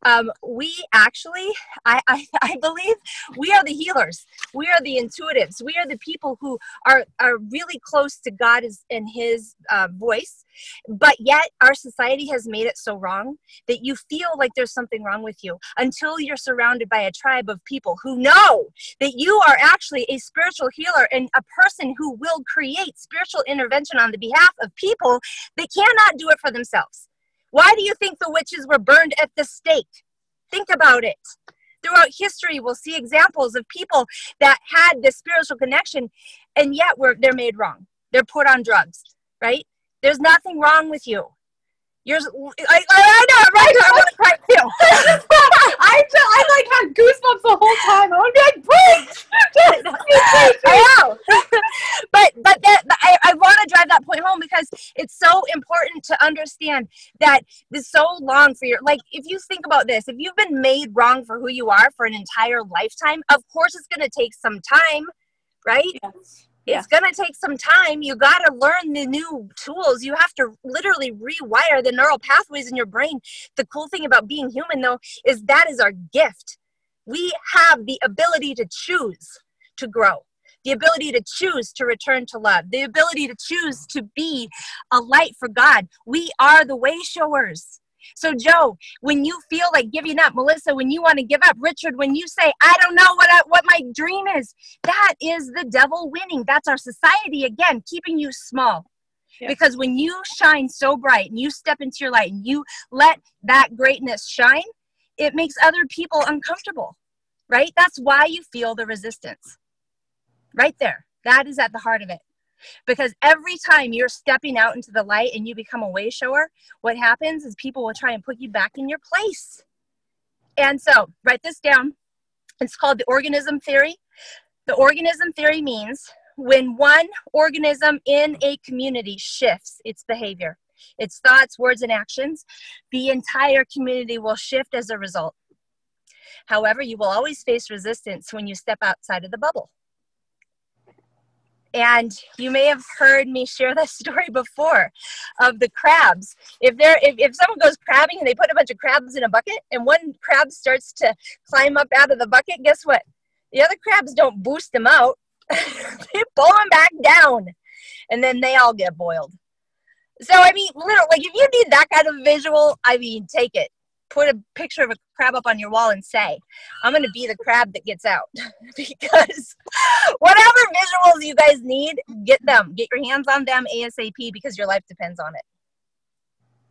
Um, we actually I, I, [laughs] I believe we are the healers. We are the intuitives. We are the people who are are really close to god and his uh, voice but yet our society has made it so wrong that you feel like there's something wrong with you until you're surrounded by a tribe of people who know that you are actually a spiritual healer and a person who will create spiritual intervention on the behalf of people that cannot do it for themselves. Why do you think the witches were burned at the stake? Think about it. Throughout history, we'll see examples of people that had this spiritual connection and yet were they're made wrong. They're put on drugs, right? There's nothing wrong with you. Yours, I, I know, right? I want to cry too. [laughs] I, just, I like had goosebumps the whole time. I would be like, break! [laughs] [laughs] I know. but but that, I, I want to drive that point home because it's so important to understand that this so long for your, like, if you think about this, if you've been made wrong for who you are for an entire lifetime, of course it's going to take some time, right? Yes it's going to take some time. You got to learn the new tools. You have to literally rewire the neural pathways in your brain. The cool thing about being human, though, is that is our gift. We have the ability to choose to grow, the ability to choose to return to love, the ability to choose to be a light for God. We are the way showers. So, Joe, when you feel like giving up, Melissa, when you want to give up, Richard, when you say, I don't know what, I, what my dream is, that is the devil winning. That's our society, again, keeping you small. Yeah. Because when you shine so bright and you step into your light and you let that greatness shine, it makes other people uncomfortable, right? That's why you feel the resistance. Right there. That is at the heart of it. Because every time you're stepping out into the light and you become a way shower, what happens is people will try and put you back in your place. And so, write this down. It's called the organism theory. The organism theory means when one organism in a community shifts its behavior, its thoughts, words, and actions, the entire community will shift as a result. However, you will always face resistance when you step outside of the bubble. And you may have heard me share this [laughs] story before of the crabs. If there if, if someone goes crabbing and they put a bunch of crabs in a bucket and one crab starts to climb up out of the bucket, guess what? The other crabs don't boost them out. [laughs] they pull them back down. And then they all get boiled. So I mean, literally, like if you need that kind of visual, I mean, take it put a picture of a crab up on your wall and say, I'm going to be the crab that gets out. [laughs] because whatever visuals you guys need, get them. Get your hands on them ASAP because your life depends on it.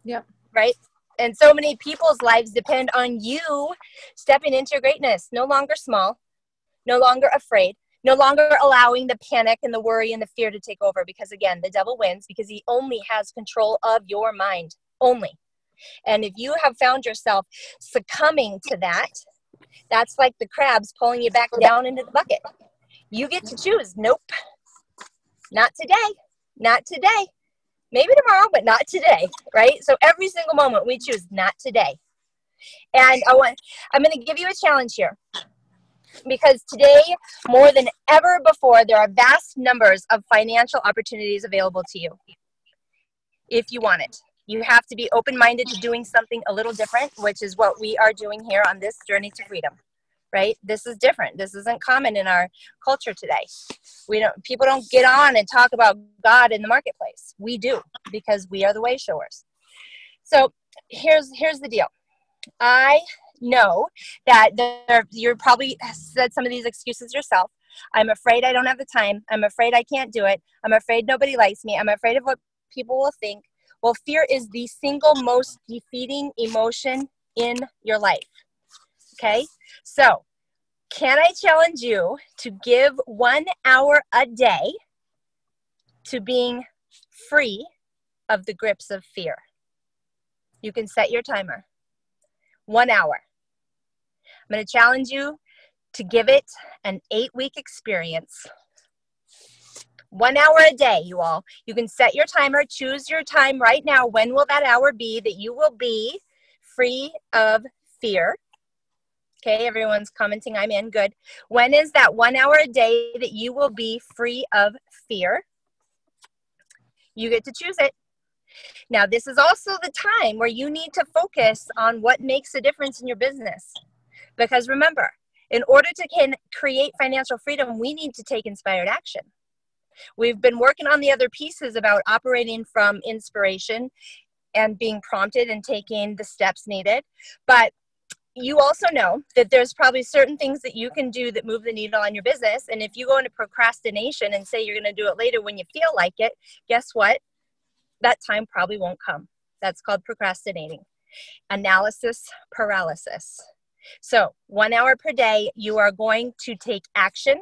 Yep. Right? And so many people's lives depend on you stepping into your greatness, no longer small, no longer afraid, No longer allowing the panic and the worry and the fear to take over because, again, the devil wins because he only has control of your mind. Only. And if you have found yourself succumbing to that, that's like the crabs pulling you back down into the bucket. You get to choose. Nope. Not today. Not today. Maybe tomorrow, but not today, right? So every single moment we choose not today. And I want I'm going to give you a challenge here. Because today, more than ever before, there are vast numbers of financial opportunities available to you if you want it. You have to be open minded to doing something a little different, which is what we are doing here on this journey to freedom. Right? This is different. This isn't common in our culture today. We don't people don't get on and talk about God in the marketplace. We do because we are the way showers. So here's here's the deal. I know that there, you're probably said some of these excuses yourself. I'm afraid I don't have the time. I'm afraid I can't do it. I'm afraid nobody likes me. I'm afraid of what people will think. Well, fear is the single most defeating emotion in your life. Okay? So, can I challenge you to give one hour a day to being free of the grips of fear? You can set your timer. One hour. I'm going to challenge you to give it an eight week experience one hour a day, you all. You can set your timer, choose your time right now. When will that hour be that you will be free of fear? Okay, everyone's commenting, I'm in. Good. When is that one hour a day that you will be free of fear? You get to choose it. Now, this is also the time where you need to focus on what makes a difference in your business. Because remember, in order to can create financial freedom, we need to take inspired action. We've been working on the other pieces about operating from inspiration and being prompted and taking the steps needed. But you also know that there's probably certain things that you can do that move the needle on your business. And if you go into procrastination and say you're going to do it later when you feel like it, guess what? That time probably won't come. That's called procrastinating. Analysis paralysis. So, one hour per day, you are going to take action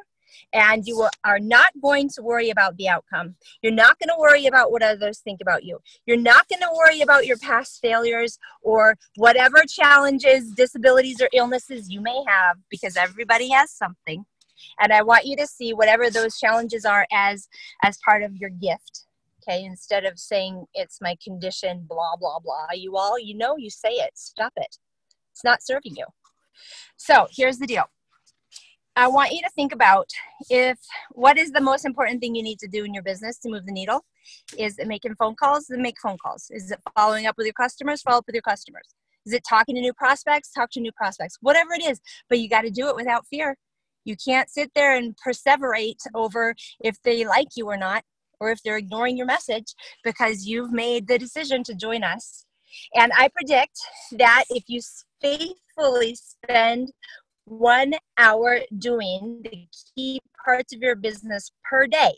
and you are not going to worry about the outcome. You're not going to worry about what others think about you. You're not going to worry about your past failures or whatever challenges, disabilities, or illnesses you may have because everybody has something. And I want you to see whatever those challenges are as as part of your gift. Okay, instead of saying it's my condition, blah, blah, blah. You all, you know, you say it. Stop it. It's not serving you. So here's the deal I want you to think about if what is the most important thing you need to do in your business to move the needle? Is it making phone calls? Then make phone calls. Is it following up with your customers? Follow up with your customers. Is it talking to new prospects? Talk to new prospects. Whatever it is, but you got to do it without fear. You can't sit there and perseverate over if they like you or not, or if they're ignoring your message because you've made the decision to join us. And I predict that if you faithfully spend one hour doing the key parts of your business per day,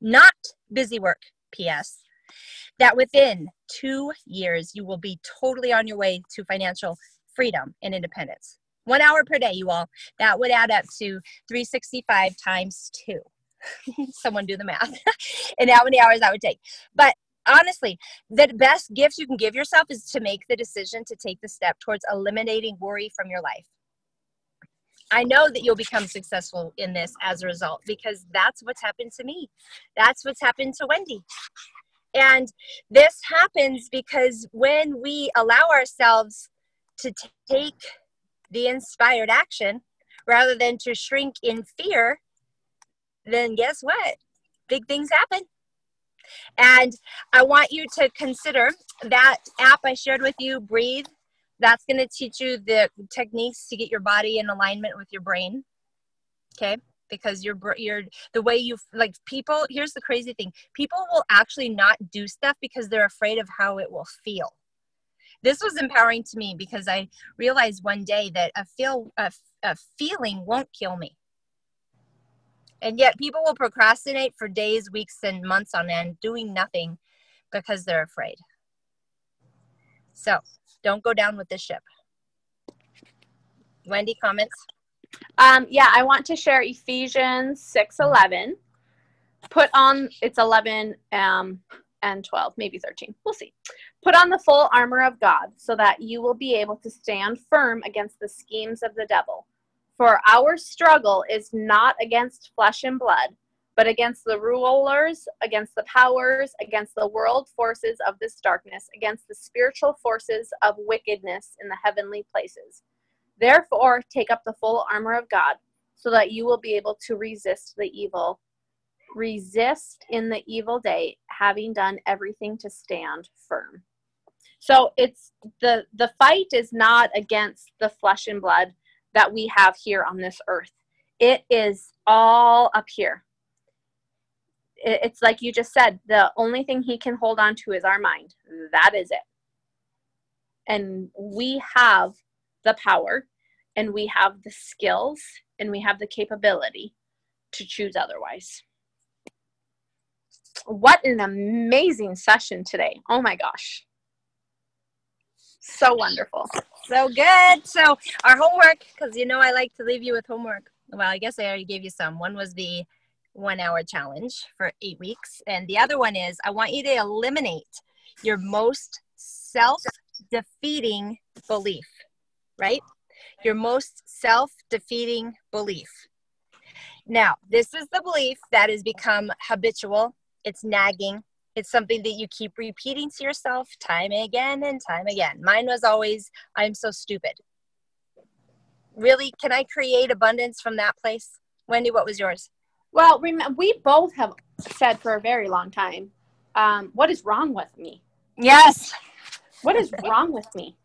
not busy work, P.S., that within two years you will be totally on your way to financial freedom and independence. One hour per day, you all. That would add up to 365 times two. [laughs] Someone do the math. [laughs] and how many hours that would take. But honestly, the best gift you can give yourself is to make the decision to take the step towards eliminating worry from your life. I know that you'll become successful in this as a result because that's what's happened to me. That's what's happened to Wendy. And this happens because when we allow ourselves to take the inspired action rather than to shrink in fear, then guess what? Big things happen. And I want you to consider that app I shared with you, Breethe that's going to teach you the techniques to get your body in alignment with your brain okay? Because you're you're the way you like people here's the crazy thing. People will actually not do stuff because they're afraid of how it will feel. This was empowering to me because i realized one day that a feel a, a feeling won't kill me. And yet people will procrastinate for days weeks and months on end doing nothing because they're afraid. So don't go down with this ship. Wendy, comments? Um, yeah, I want to share Ephesians 6 11. Put on, it's 11 um, and 12, maybe 13. We'll see. Put on the full armor of God so that you will be able to stand firm against the schemes of the devil. For our struggle is not against flesh and blood, but against the rulers, against the powers, against the world forces of this darkness, against the spiritual forces of wickedness in the heavenly places. Therefore, take up the full armor of God so that you will be able to resist the evil. Resist in the evil day, having done everything to stand firm. So it's the the fight is not against the flesh and blood that we have here on this earth. It is all up here. It's like you just said, the only thing he can hold on to is our mind. That is it. And we have the power and we have the skills and we have the capability to choose otherwise. What an amazing session today. Oh my gosh. So wonderful. So good. So our homework, because you know I like to leave you with homework. Well, I guess I already gave you some. One was the one hour challenge for eight weeks. And the other one is I want you to eliminate your most self defeating belief, right? Your most self defeating belief. Now, this is the belief that has become habitual, it's nagging, it's something that you keep repeating to yourself time again and time again. Mine was always, I'm so stupid. Really, can I create abundance from that place? Wendy, what was yours? Well, rem- we both have said for a very long time, um, what is wrong with me? Yes. What is wrong with me?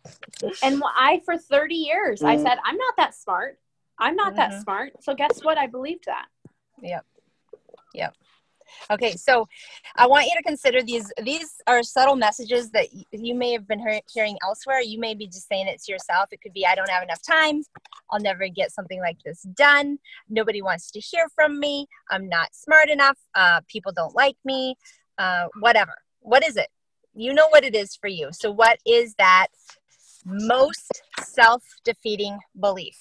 And I, for 30 years, I said, I'm not that smart. I'm not Mm-hmm. that smart. So guess what? I believed that. Yep. Yep. Okay, so I want you to consider these. These are subtle messages that you may have been hear- hearing elsewhere. You may be just saying it to yourself. It could be, I don't have enough time. I'll never get something like this done. Nobody wants to hear from me. I'm not smart enough. Uh, people don't like me. Uh, whatever. What is it? You know what it is for you. So, what is that most self defeating belief?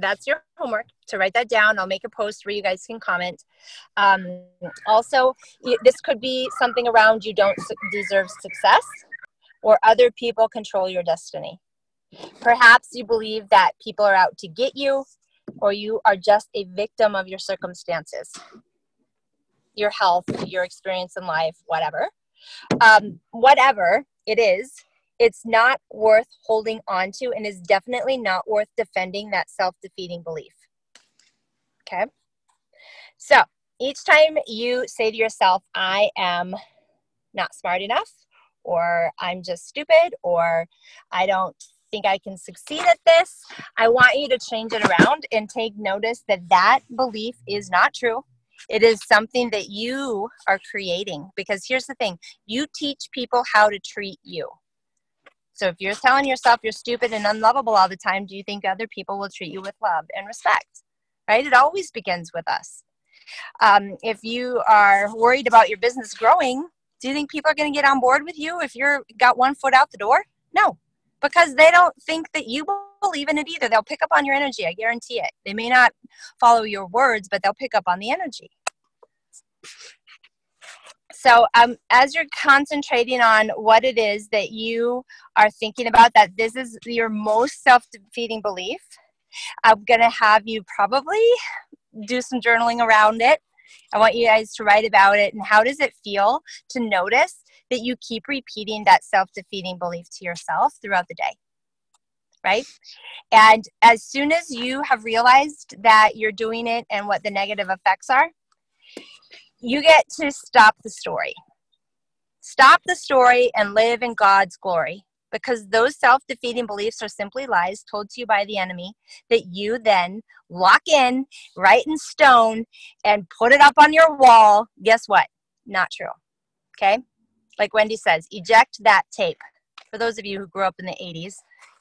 That's your homework to write that down. I'll make a post where you guys can comment. Um, also, this could be something around you don't deserve success or other people control your destiny. Perhaps you believe that people are out to get you or you are just a victim of your circumstances, your health, your experience in life, whatever. Um, whatever it is, it's not worth holding on to and is definitely not worth defending that self-defeating belief. Okay? So each time you say to yourself i am not smart enough or i'm just stupid or i don't think i can succeed at this i want you to change it around and take notice that that belief is not true. It is something that you are creating because here's the thing you teach people how to treat you so if you're telling yourself you're stupid and unlovable all the time, do you think other people will treat you with love and respect? Right? It always begins with us. Um, if you are worried about your business growing, do you think people are going to get on board with you if you're got one foot out the door? No, because they don't think that you believe in it either. They'll pick up on your energy. I guarantee it. They may not follow your words, but they'll pick up on the energy. So, um, as you're concentrating on what it is that you are thinking about, that this is your most self defeating belief, I'm going to have you probably do some journaling around it. I want you guys to write about it and how does it feel to notice that you keep repeating that self defeating belief to yourself throughout the day. Right? And as soon as you have realized that you're doing it and what the negative effects are, you get to stop the story. Stop the story and live in God's glory because those self defeating beliefs are simply lies told to you by the enemy that you then lock in, write in stone, and put it up on your wall. Guess what? Not true. Okay? Like Wendy says, eject that tape. For those of you who grew up in the 80s,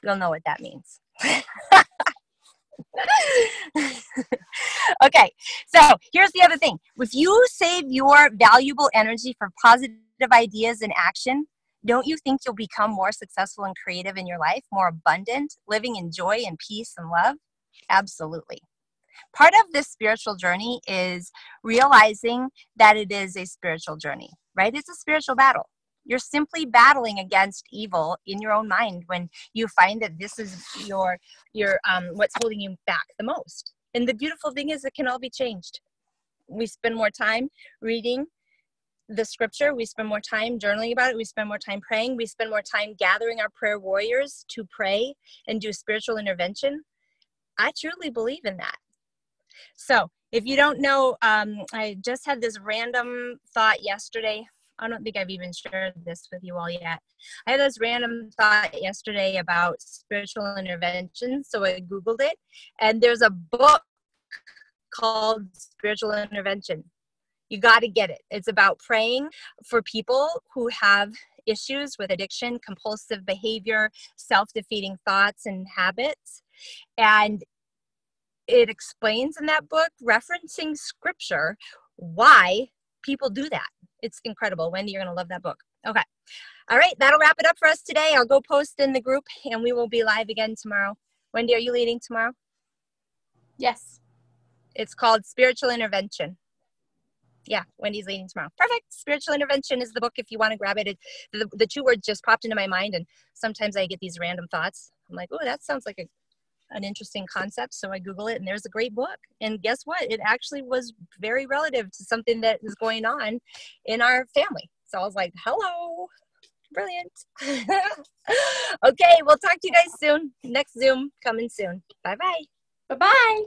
you'll know what that means. [laughs] okay, so here's the other thing. If you save your valuable energy for positive ideas and action, don't you think you'll become more successful and creative in your life, more abundant, living in joy and peace and love? Absolutely. Part of this spiritual journey is realizing that it is a spiritual journey, right? It's a spiritual battle. You're simply battling against evil in your own mind when you find that this is your your um, what's holding you back the most. And the beautiful thing is, it can all be changed. We spend more time reading the scripture. We spend more time journaling about it. We spend more time praying. We spend more time gathering our prayer warriors to pray and do spiritual intervention. I truly believe in that. So, if you don't know, um, I just had this random thought yesterday. I don't think I've even shared this with you all yet. I had this random thought yesterday about spiritual intervention. So I Googled it, and there's a book called Spiritual Intervention. You got to get it. It's about praying for people who have issues with addiction, compulsive behavior, self defeating thoughts, and habits. And it explains in that book, referencing scripture, why people do that. It's incredible. Wendy, you're going to love that book. Okay. All right. That'll wrap it up for us today. I'll go post in the group and we will be live again tomorrow. Wendy, are you leading tomorrow? Yes. It's called Spiritual Intervention. Yeah, Wendy's leading tomorrow. Perfect. Spiritual Intervention is the book if you want to grab it. it the, the two words just popped into my mind, and sometimes I get these random thoughts. I'm like, oh, that sounds like a an interesting concept. So I Google it and there's a great book. And guess what? It actually was very relative to something that is going on in our family. So I was like, hello, brilliant. [laughs] okay, we'll talk to you guys soon. Next Zoom coming soon. Bye bye. Bye bye.